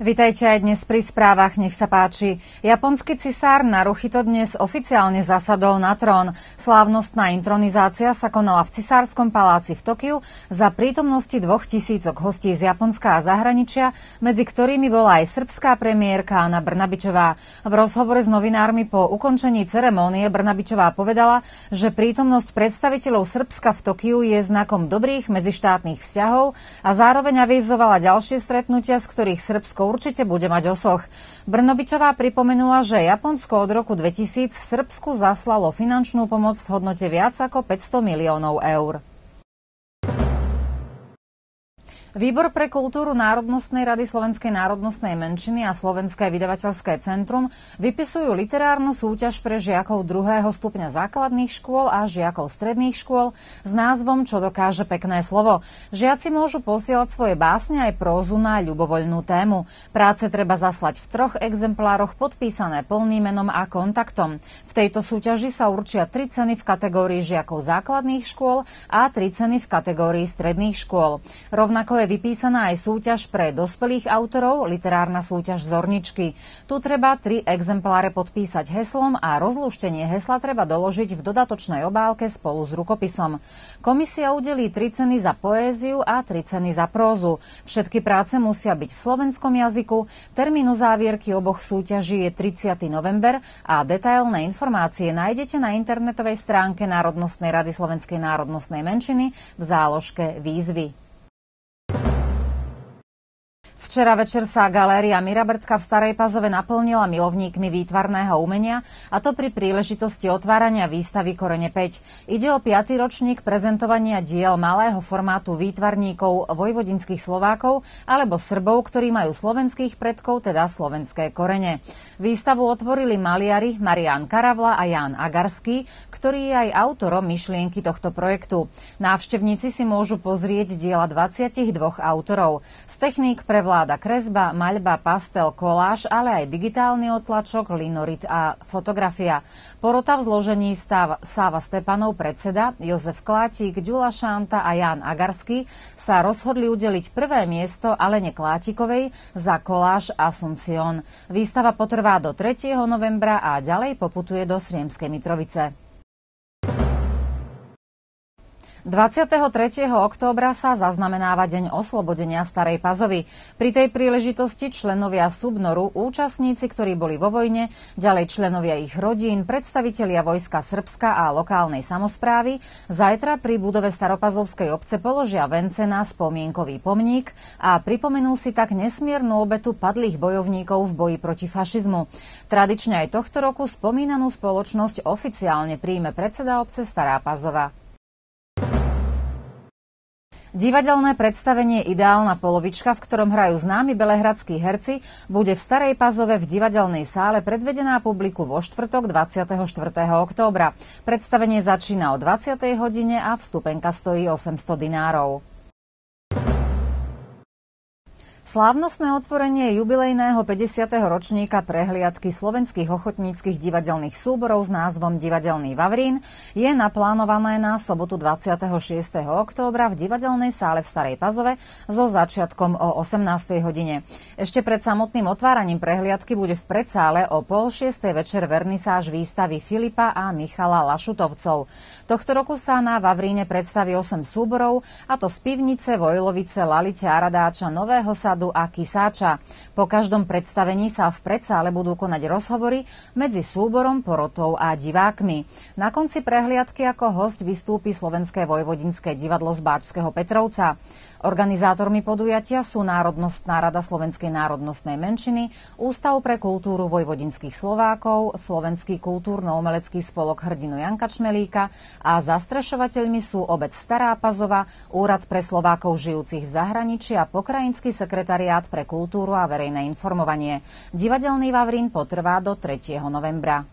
Vitajte aj dnes pri správach, nech sa páči. Japonský cisár Naruchito dnes oficiálne zasadol na trón. Slávnostná intronizácia sa konala v cisárskom paláci v Tokiu za prítomnosti dvoch tisícok hostí z Japonska a zahraničia, medzi ktorými bola aj srbská premiérka Anna Brnabičová. V rozhovore s novinármi po ukončení ceremónie Brnabičová povedala, že prítomnosť predstaviteľov Srbska v Tokiu je znakom dobrých medzištátnych vzťahov a zároveň avizovala ďalšie stretnutia, z ktorých Srbsko určite bude mať osoch. Brnobičová pripomenula, že Japonsko od roku 2000 Srbsku zaslalo finančnú pomoc v hodnote viac ako 500 miliónov eur. Výbor pre kultúru Národnostnej rady Slovenskej národnostnej menšiny a Slovenské vydavateľské centrum vypisujú literárnu súťaž pre žiakov druhého stupňa základných škôl a žiakov stredných škôl s názvom Čo dokáže pekné slovo. Žiaci môžu posielať svoje básne aj prózu na ľubovoľnú tému. Práce treba zaslať v troch exemplároch podpísané plným menom a kontaktom. V tejto súťaži sa určia tri ceny v kategórii žiakov základných škôl a tri ceny v kategórii stredných škôl. Rovnako vypísaná aj súťaž pre dospelých autorov, literárna súťaž Zorničky. Tu treba tri exempláre podpísať heslom a rozlúštenie hesla treba doložiť v dodatočnej obálke spolu s rukopisom. Komisia udelí tri ceny za poéziu a tri ceny za prózu. Všetky práce musia byť v slovenskom jazyku. Termín uzávierky oboch súťaží je 30. november a detailné informácie nájdete na internetovej stránke Národnostnej rady Slovenskej národnostnej menšiny v záložke výzvy. Včera večer sa galéria Mirabrtka v Starej Pazove naplnila milovníkmi výtvarného umenia a to pri príležitosti otvárania výstavy Korene 5. Ide o 5. ročník prezentovania diel malého formátu výtvarníkov vojvodinských Slovákov alebo Srbov, ktorí majú slovenských predkov, teda slovenské korene. Výstavu otvorili maliari Marian Karavla a Jan Agarský, ktorý je aj autorom myšlienky tohto projektu. Návštevníci si môžu pozrieť diela 22 autorov. Z techník prevláda prevláda kresba, maľba, pastel, koláž, ale aj digitálny otlačok, linorit a fotografia. Porota v zložení stav Sáva Stepanov, predseda, Jozef Klátik, Ďula Šanta a Jan Agarský sa rozhodli udeliť prvé miesto Alene Klátikovej za koláž Asuncion. Výstava potrvá do 3. novembra a ďalej poputuje do Sriemskej Mitrovice. 23. októbra sa zaznamenáva Deň oslobodenia Starej Pazovy. Pri tej príležitosti členovia Subnoru, účastníci, ktorí boli vo vojne, ďalej členovia ich rodín, predstavitelia vojska Srbska a lokálnej samozprávy, zajtra pri budove Staropazovskej obce položia vence na spomienkový pomník a pripomenú si tak nesmiernu obetu padlých bojovníkov v boji proti fašizmu. Tradične aj tohto roku spomínanú spoločnosť oficiálne príjme predseda obce Stará Pazova. Divadelné predstavenie Ideálna polovička, v ktorom hrajú známi belehradskí herci, bude v Starej Pazove v divadelnej sále predvedená publiku vo štvrtok 24. októbra. Predstavenie začína o 20. hodine a vstupenka stojí 800 dinárov. Slávnostné otvorenie jubilejného 50. ročníka prehliadky slovenských ochotníckých divadelných súborov s názvom Divadelný Vavrín je naplánované na sobotu 26. októbra v divadelnej sále v Starej Pazove so začiatkom o 18. hodine. Ešte pred samotným otváraním prehliadky bude v predsále o pol šiestej večer vernisáž výstavy Filipa a Michala Lašutovcov. Tohto roku sa na Vavríne predstaví 8 súborov, a to z Pivnice, Vojlovice, Lalite, Aradáča, Nového sadu, Západu a Kisáča. Po každom predstavení sa v predsále budú konať rozhovory medzi súborom, porotou a divákmi. Na konci prehliadky ako host vystúpi Slovenské vojvodinské divadlo z Báčského Petrovca. Organizátormi podujatia sú Národnostná rada Slovenskej národnostnej menšiny, Ústav pre kultúru vojvodinských Slovákov, Slovenský kultúrno-umelecký spolok hrdinu Janka Čmelíka a zastrešovateľmi sú obec Stará Pazova, Úrad pre Slovákov žijúcich v zahraničí a Pokrajinský sekretariát pre kultúru a verejné informovanie. Divadelný Vavrín potrvá do 3. novembra.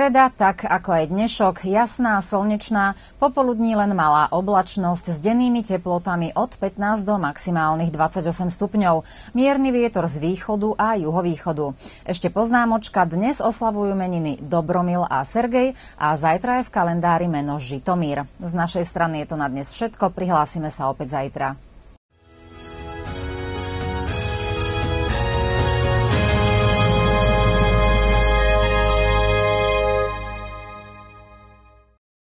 Streda, tak ako aj dnešok, jasná, slnečná, popoludní len malá oblačnosť s dennými teplotami od 15 do maximálnych 28 stupňov. Mierny vietor z východu a juhovýchodu. Ešte poznámočka, dnes oslavujú meniny Dobromil a Sergej a zajtra je v kalendári meno Žitomír. Z našej strany je to na dnes všetko, prihlásime sa opäť zajtra.